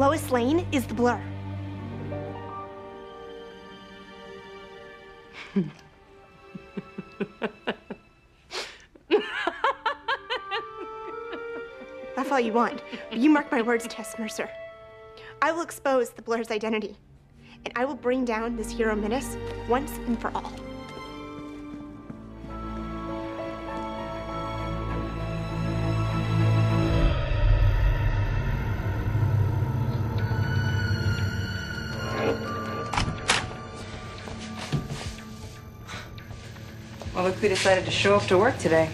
Lois Lane is the blur. Laugh all you want, but you mark my words, Tess Mercer. I will expose the blur's identity, and I will bring down this hero menace once and for all. Well, look who decided to show up to work today.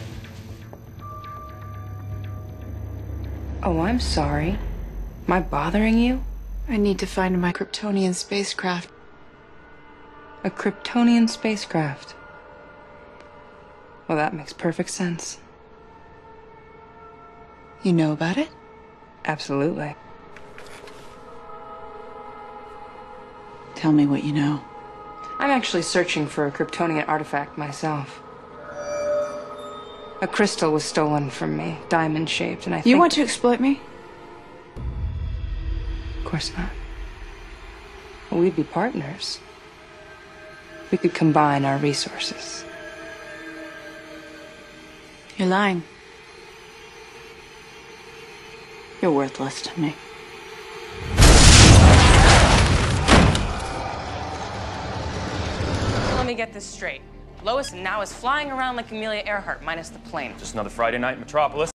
Oh, I'm sorry. Am I bothering you? I need to find my Kryptonian spacecraft. A Kryptonian spacecraft. Well, that makes perfect sense. You know about it? Absolutely. Tell me what you know. I'm actually searching for a Kryptonian artifact myself. A crystal was stolen from me, diamond shaped, and I think. You want to exploit me? Of course not. Well, we'd be partners. We could combine our resources. You're lying. You're worthless to. Me get this straight. Lois now is flying around like Amelia Earhart, minus the plane. Just another Friday night in Metropolis.